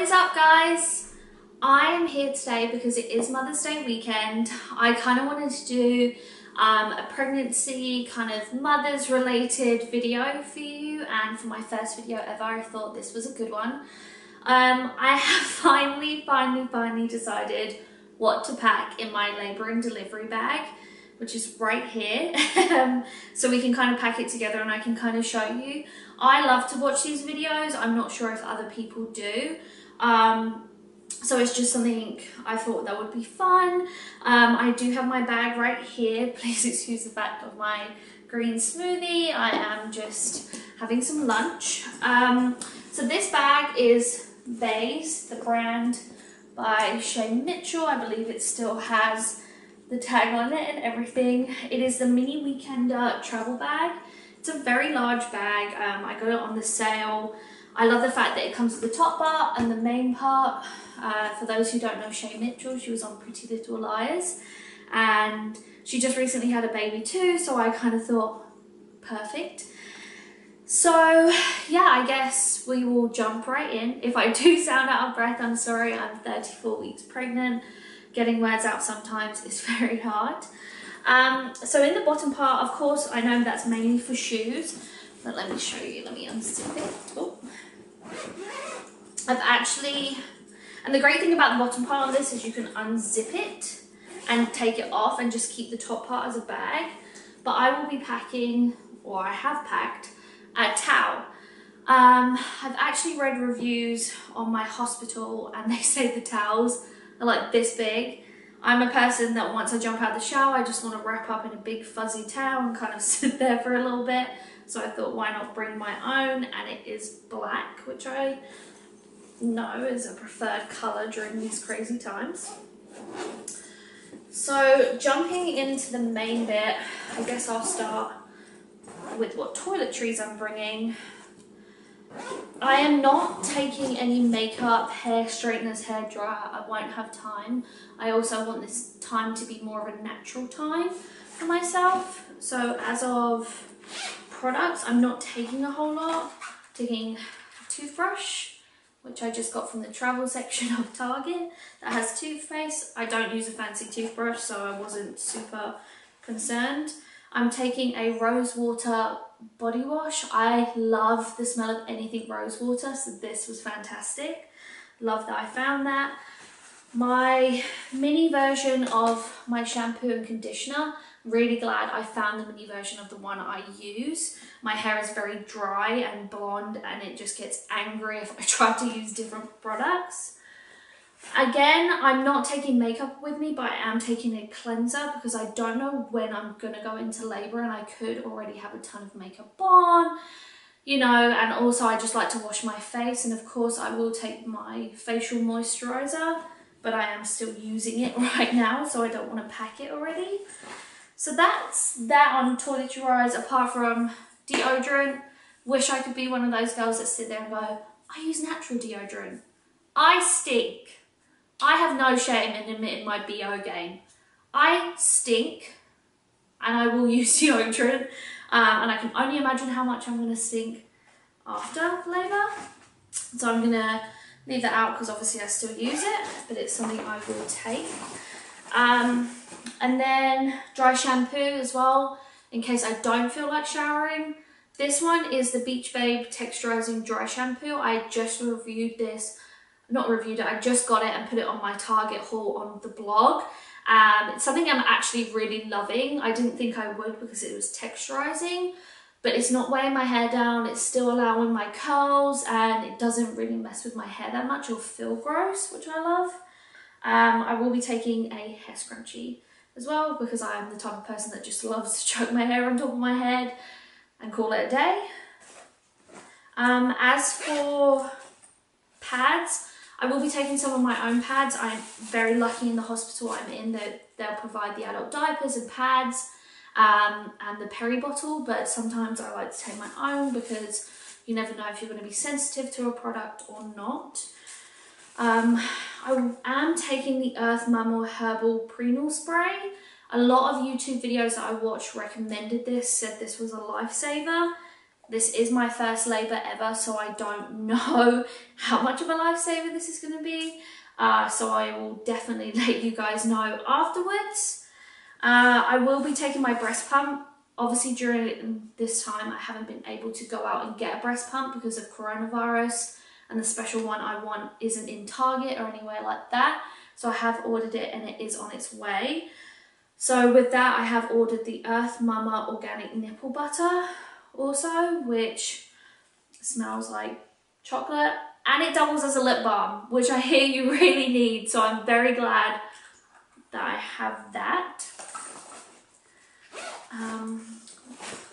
is up guys? I am here today because it is Mother's Day weekend. I kind of wanted to do um, a pregnancy kind of mothers related video for you and for my first video ever I thought this was a good one. Um, I have finally, finally, finally decided what to pack in my labour and delivery bag which is right here um, so we can kind of pack it together and I can kind of show you. I love to watch these videos. I'm not sure if other people do. Um, so it's just something I thought that would be fun. Um, I do have my bag right here. Please excuse the fact of my green smoothie. I am just having some lunch. Um, so this bag is Béis, the brand by Shay Mitchell. I believe it still has the tag on it and everything. It is the mini weekender travel bag. It's a very large bag. Um, I got it on the sale. I love the fact that it comes with the top part and the main part. Uh, for those who don't know Shay Mitchell, she was on Pretty Little Liars and she just recently had a baby too, so I kind of thought, perfect. So yeah, I guess we will jump right in. If I do sound out of breath, I'm sorry, I'm 34 weeks pregnant getting words out sometimes is very hard. Um, so in the bottom part, of course, I know that's mainly for shoes, but let me show you, let me unzip it. Oh. I've actually, and the great thing about the bottom part of this is you can unzip it and take it off and just keep the top part as a bag. But I will be packing, or I have packed, a towel. Um, I've actually read reviews on my hospital and they say the towels are like this big. I'm a person that once I jump out of the shower, I just want to wrap up in a big fuzzy towel and kind of sit there for a little bit. So I thought, why not bring my own? And it is black, which I know is a preferred colour during these crazy times. So jumping into the main bit, I guess I'll start with what toiletries I'm bringing. I am not taking any makeup, hair straighteners, hair dryer. I won't have time. I also want this time to be more of a natural time for myself. So as of products, I'm not taking a whole lot. taking a toothbrush, which I just got from the travel section of Target that has toothpaste. I don't use a fancy toothbrush, so I wasn't super concerned. I'm taking a rose water body wash. I love the smell of anything rose water, so this was fantastic. Love that I found that. My mini version of my shampoo and conditioner, really glad I found the mini version of the one I use. My hair is very dry and blonde and it just gets angry if I try to use different products. Again, I'm not taking makeup with me, but I am taking a cleanser because I don't know when I'm going to go into labour and I could already have a ton of makeup on, you know, and also I just like to wash my face and of course I will take my facial moisturiser, but I am still using it right now, so I don't want to pack it already. So that's that on toiletry wise, apart from deodorant. Wish I could be one of those girls that sit there and go, I use natural deodorant. I stink. I have no shame in admitting my BO game. I stink and I will use deodorant um, and I can only imagine how much I'm going to stink after labour. So I'm going to leave that out because obviously I still use it, but it's something I will take. Um, and then dry shampoo as well, in case I don't feel like showering. This one is the Beach Babe Texturizing Dry Shampoo. I just reviewed this not reviewed it, I just got it and put it on my Target haul on the blog. Um, it's something I'm actually really loving. I didn't think I would because it was texturizing, but it's not weighing my hair down. It's still allowing my curls and it doesn't really mess with my hair that much or feel gross, which I love. Um, I will be taking a hair scrunchie as well because I am the type of person that just loves to choke my hair on top of my head and call it a day. Um, as for pads, I will be taking some of my own pads. I'm very lucky in the hospital I'm in that they'll provide the adult diapers and pads um, and the peri bottle, but sometimes I like to take my own because you never know if you're going to be sensitive to a product or not. Um, I am taking the Earth Mama Herbal Prenatal Spray. A lot of YouTube videos that I watched recommended this, said this was a lifesaver. this is my first labour ever, so I don't know how much of a lifesaver this is going to be. Uh, so I will definitely let you guys know afterwards. Uh, I will be taking my breast pump. Obviously during this time I haven't been able to go out and get a breast pump because of coronavirus and the special one I want isn't in Target or anywhere like that. So I have ordered it and it is on its way. So with that I have ordered the Earth Mama Organic Nipple Butter also, which smells like chocolate and it doubles as a lip balm, which I hear you really need. So I'm very glad that I have that. Um,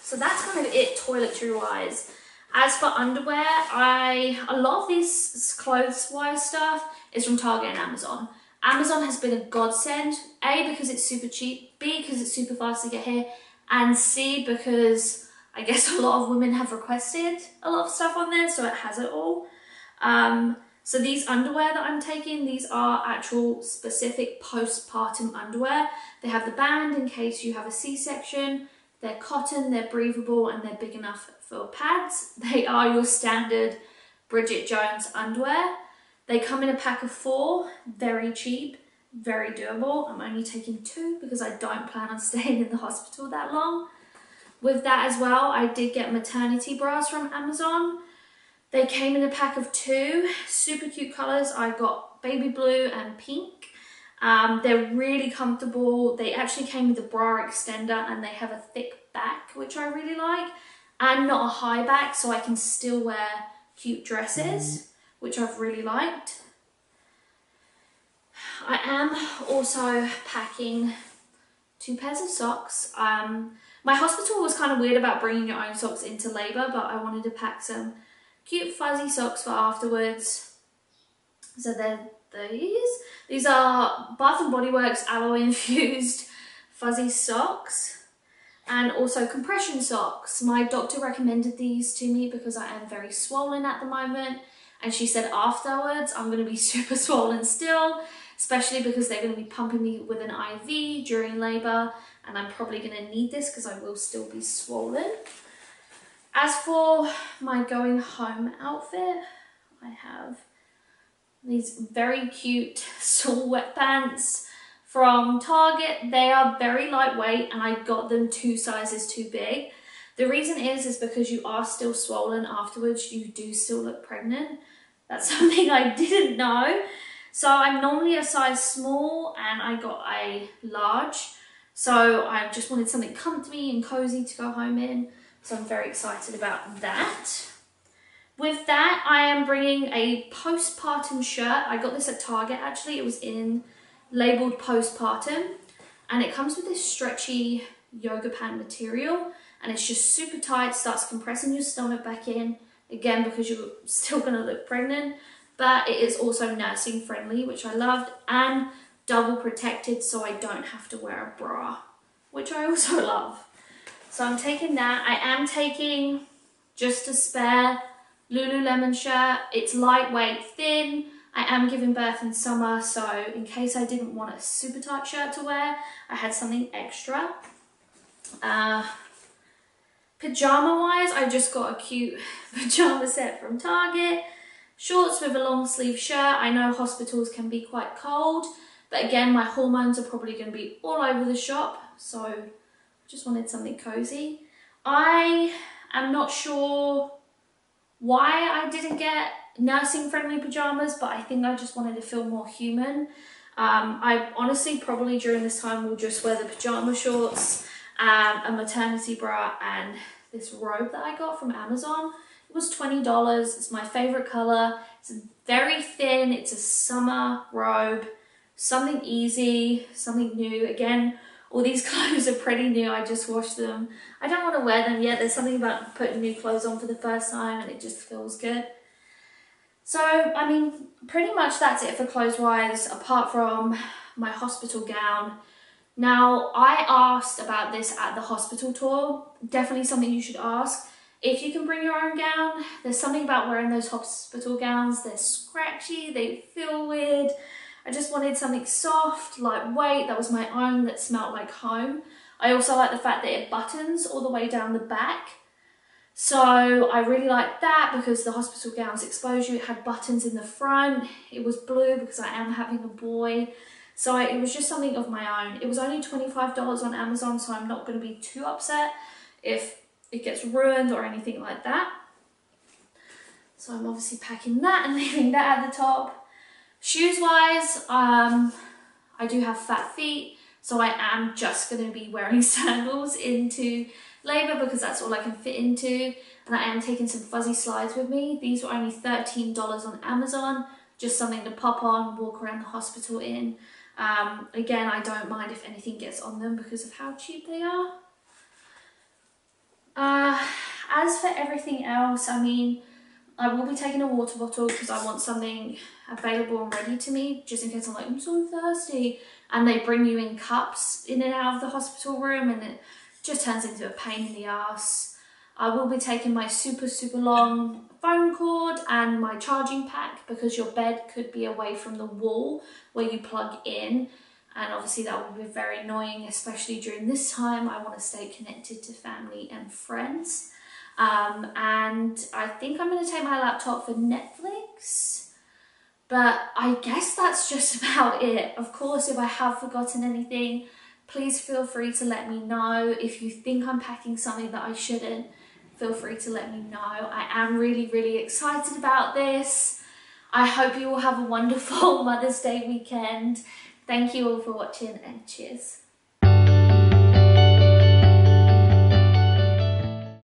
so that's kind of it toiletry wise. As for underwear, I a lot of this clothes wise stuff is from Target and Amazon. Amazon has been a godsend. A because it's super cheap. B because it's super fast to get here. And C because I guess a lot of women have requested a lot of stuff on there, so it has it all. Um, so these underwear that I'm taking, these are actual specific postpartum underwear. They have the band in case you have a C-section. They're cotton, they're breathable, and they're big enough for pads. They are your standard Bridget Jones underwear. They come in a pack of four, very cheap, very doable. I'm only taking two because I don't plan on staying in the hospital that long. With that as well, I did get maternity bras from Amazon. They came in a pack of two, super cute colours. I got baby blue and pink. Um, they're really comfortable. They actually came with a bra extender and they have a thick back, which I really like, and not a high back, so I can still wear cute dresses, which I've really liked. I am also packing two pairs of socks. Um, my hospital was kind of weird about bringing your own socks into labour, but I wanted to pack some cute fuzzy socks for afterwards. So they're these. These are Bath & Body Works aloe infused fuzzy socks and also compression socks. My doctor recommended these to me because I am very swollen at the moment and she said afterwards I'm going to be super swollen still, especially because they're going to be pumping me with an IV during labour and I'm probably going to need this because I will still be swollen. As for my going home outfit, I have these very cute Saul wet pants from Target. They are very lightweight and I got them two sizes too big. The reason is, is because you are still swollen afterwards, you do still look pregnant. That's something I didn't know. So I'm normally a size small and I got a large. So I just wanted something comfy and cozy to go home in. So I'm very excited about that. With that, I am bringing a postpartum shirt. I got this at Target actually. It was in labeled postpartum and it comes with this stretchy yoga pant material and it's just super tight, starts compressing your stomach back in again because you're still going to look pregnant but it is also nursing friendly which I loved and double protected so I don't have to wear a bra which I also love. So I'm taking that. I am taking just a spare Lululemon shirt. It's lightweight, thin. I am giving birth in summer, so in case I didn't want a super tight shirt to wear, I had something extra. Uh, pajama wise, I just got a cute pajama set from Target. Shorts with a long sleeve shirt. I know hospitals can be quite cold, but again, my hormones are probably going to be all over the shop, so just wanted something cozy. I am not sure why I didn't get nursing friendly pajamas, but I think I just wanted to feel more human. Um, I honestly probably during this time will just wear the pajama shorts, um, a maternity bra and this robe that I got from Amazon. It was $20, it's my favorite color. It's very thin, it's a summer robe, something easy, something new. Again, all these clothes are pretty new. I just washed them. I don't want to wear them yet. There's something about putting new clothes on for the first time and it just feels good. So, I mean, pretty much that's it for clothes-wise, apart from my hospital gown. Now, I asked about this at the hospital tour. Definitely something you should ask. If you can bring your own gown, there's something about wearing those hospital gowns. They're scratchy, they feel weird. I just wanted something soft, lightweight, that was my own, that smelled like home. I also like the fact that it buttons all the way down the back. So I really liked that because the hospital gowns. It had buttons in the front. It was blue because I am having a boy. So it was just something of my own. It was only $25 on Amazon, so I'm not going to be too upset if it gets ruined or anything like that. So I'm obviously packing that and leaving that at the top. Shoes wise, um, I do have fat feet, so I am just going to be wearing sandals into labour because that's all I can fit into. And I am taking some fuzzy slides with me. These were only $13 on Amazon, just something to pop on, walk around the hospital in. Um, again, I don't mind if anything gets on them because of how cheap they are. Uh, as for everything else, I mean, I will be taking a water bottle because I want something available and ready to me just in case I'm like, I'm so thirsty. And they bring you in cups in and out of the hospital room and it just turns into a pain in the ass. I will be taking my super, super long phone cord and my charging pack because your bed could be away from the wall where you plug in. And obviously that would be very annoying, especially during this time. I want to stay connected to family and friends. Um, and I think I'm going to take my laptop for Netflix. But I guess that's just about it. Of course, if I have forgotten anything, please feel free to let me know. If you think I'm packing something that I shouldn't, feel free to let me know. I am really, really excited about this. I hope you all have a wonderful Mother's Day weekend. Thank you all for watching and cheers.